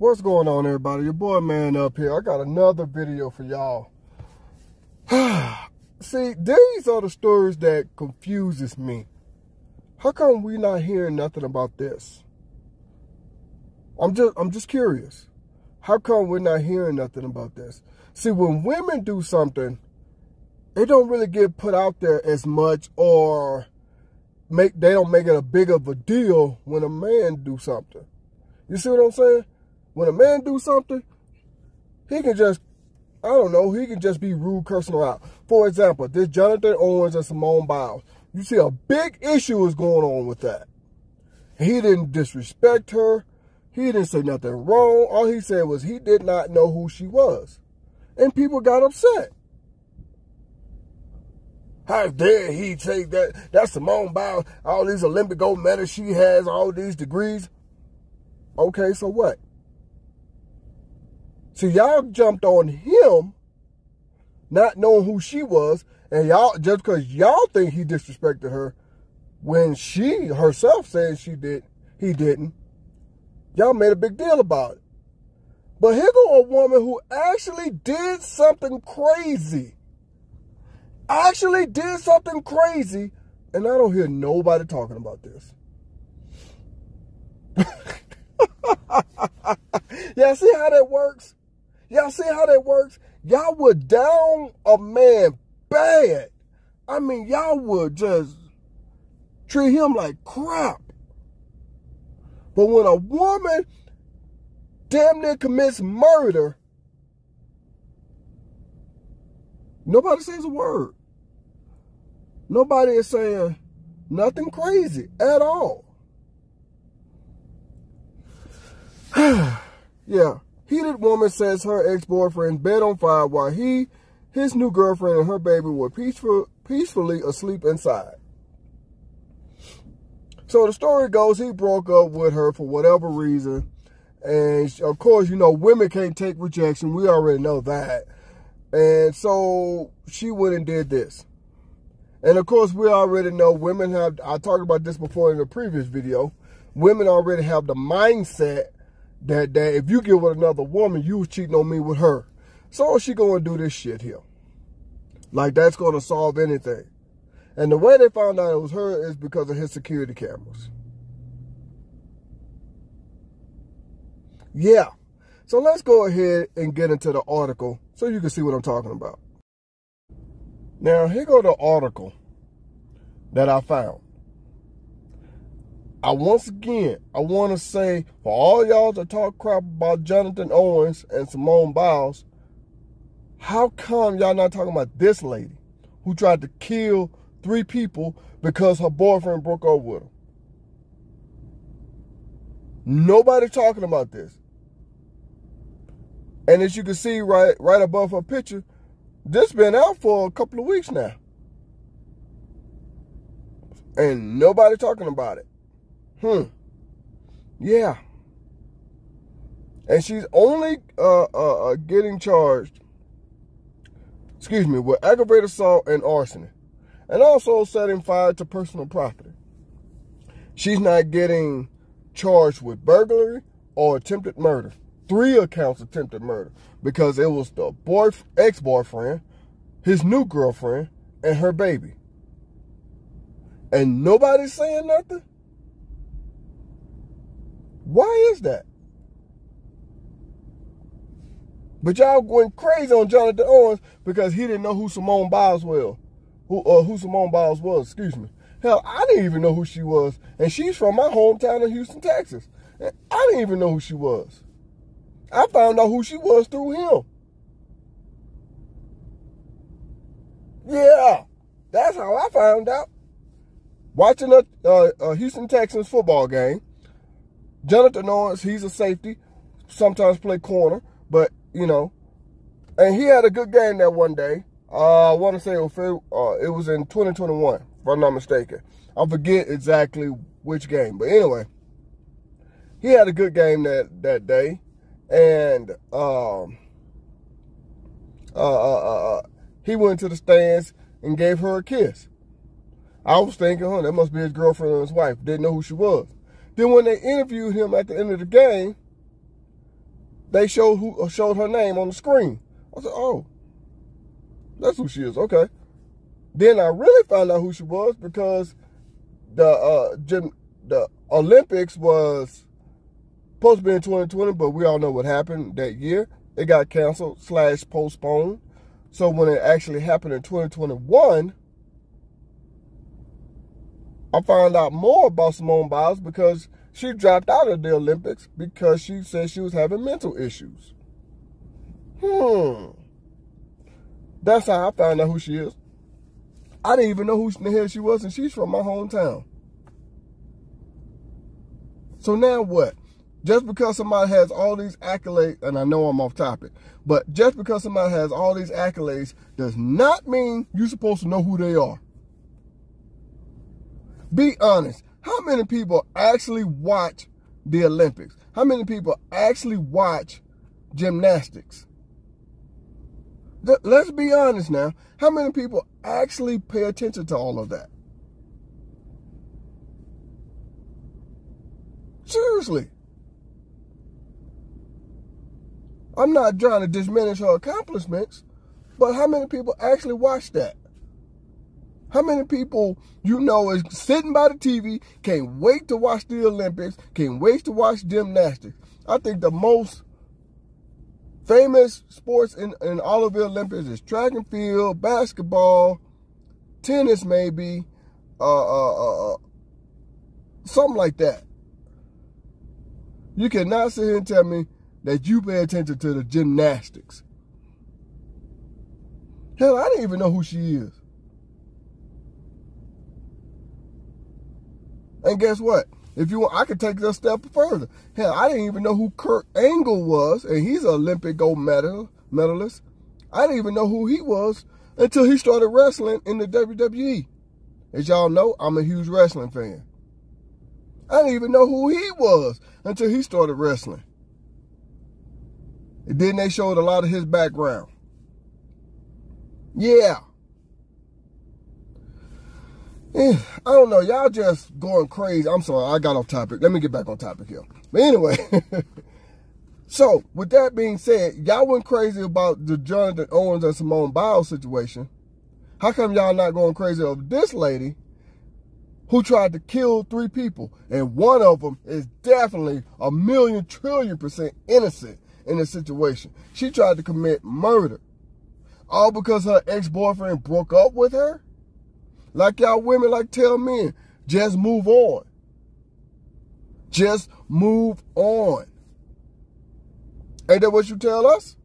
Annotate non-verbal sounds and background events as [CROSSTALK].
What's going on, everybody? Your boy Man up here. I got another video for y'all. [SIGHS] See, these are the stories that confuses me. How come we not hearing nothing about this? I'm just I'm just curious. How come we're not hearing nothing about this? See, when women do something, it don't really get put out there as much or make they don't make it a big of a deal when a man do something. You see what I'm saying? When a man do something, he can just, I don't know, he can just be rude, cursing her out. For example, this Jonathan Owens and Simone Biles. You see a big issue is going on with that. He didn't disrespect her. He didn't say nothing wrong. All he said was he did not know who she was. And people got upset. How dare he take that? That's Simone Biles, all these Olympic gold medals she has, all these degrees. Okay, so what? So y'all jumped on him, not knowing who she was, and y'all just because y'all think he disrespected her, when she herself said she did, he didn't. Y'all made a big deal about it. But here go a woman who actually did something crazy. Actually did something crazy, and I don't hear nobody talking about this. [LAUGHS] Y'all see how that works? Y'all see how that works? Y'all would down a man bad. I mean, y'all would just treat him like crap. But when a woman damn near commits murder, nobody says a word. Nobody is saying nothing crazy at all. [SIGHS] yeah. Heated woman says her ex-boyfriend bed on fire while he, his new girlfriend, and her baby were peaceful, peacefully asleep inside. So the story goes, he broke up with her for whatever reason. And of course, you know, women can't take rejection. We already know that. And so she went and did this. And of course, we already know women have, I talked about this before in the previous video, women already have the mindset that that if you get with another woman, you was cheating on me with her. So she gonna do this shit here. Like that's gonna solve anything. And the way they found out it was her is because of his security cameras. Yeah. So let's go ahead and get into the article so you can see what I'm talking about. Now, here go the article that I found. I once again, I want to say for all y'all to talk crap about Jonathan Owens and Simone Biles, how come y'all not talking about this lady who tried to kill three people because her boyfriend broke up with her? Nobody talking about this. And as you can see right right above her picture, this been out for a couple of weeks now. And nobody talking about it. Hmm. Yeah. And she's only uh, uh, uh, getting charged, excuse me, with aggravated assault and arson, and also setting fire to personal property. She's not getting charged with burglary or attempted murder. Three accounts attempted murder because it was the boy ex-boyfriend, his new girlfriend, and her baby. And nobody's saying nothing? Why is that? But y'all going crazy on Jonathan Owens because he didn't know who Simone Biles was. Who, uh, who Simone Biles was, excuse me. Hell, I didn't even know who she was. And she's from my hometown of Houston, Texas. And I didn't even know who she was. I found out who she was through him. Yeah, that's how I found out. Watching a, uh, a Houston Texans football game, Jonathan Owens, he's a safety, sometimes play corner, but, you know, and he had a good game that one day. Uh, I want to say it was, uh, it was in 2021, if I'm not mistaken. I forget exactly which game, but anyway, he had a good game that, that day, and um, uh, uh, uh he went to the stands and gave her a kiss. I was thinking, huh, that must be his girlfriend or his wife. Didn't know who she was. Then when they interviewed him at the end of the game, they showed who showed her name on the screen. I said, "Oh, that's who she is." Okay. Then I really found out who she was because the uh, gym, the Olympics was supposed to be in 2020, but we all know what happened that year. It got canceled slash postponed. So when it actually happened in 2021, I found out more about Simone Biles because she dropped out of the Olympics because she said she was having mental issues. Hmm. That's how I found out who she is. I didn't even know who the hell she was, and she's from my hometown. So now what? Just because somebody has all these accolades, and I know I'm off topic, but just because somebody has all these accolades does not mean you're supposed to know who they are. Be honest. How many people actually watch the Olympics? How many people actually watch gymnastics? Let's be honest now. How many people actually pay attention to all of that? Seriously. I'm not trying to diminish her accomplishments, but how many people actually watch that? How many people you know is sitting by the TV, can't wait to watch the Olympics, can't wait to watch gymnastics? I think the most famous sports in, in all of the Olympics is track and field, basketball, tennis maybe, uh, uh, uh, uh something like that. You cannot sit here and tell me that you pay attention to the gymnastics. Hell, I didn't even know who she is. And guess what? If you want, I could take a step further. Hell, I didn't even know who Kurt Angle was, and he's an Olympic gold medal medalist. I didn't even know who he was until he started wrestling in the WWE. As y'all know, I'm a huge wrestling fan. I didn't even know who he was until he started wrestling. And then they showed a lot of his background. Yeah. I don't know. Y'all just going crazy. I'm sorry. I got off topic. Let me get back on topic here. But anyway. [LAUGHS] so, with that being said, y'all went crazy about the Jonathan Owens and Simone Biles situation. How come y'all not going crazy over this lady who tried to kill three people? And one of them is definitely a million trillion percent innocent in the situation. She tried to commit murder. All because her ex-boyfriend broke up with her? Like y'all women like tell men, just move on. Just move on. Ain't that what you tell us?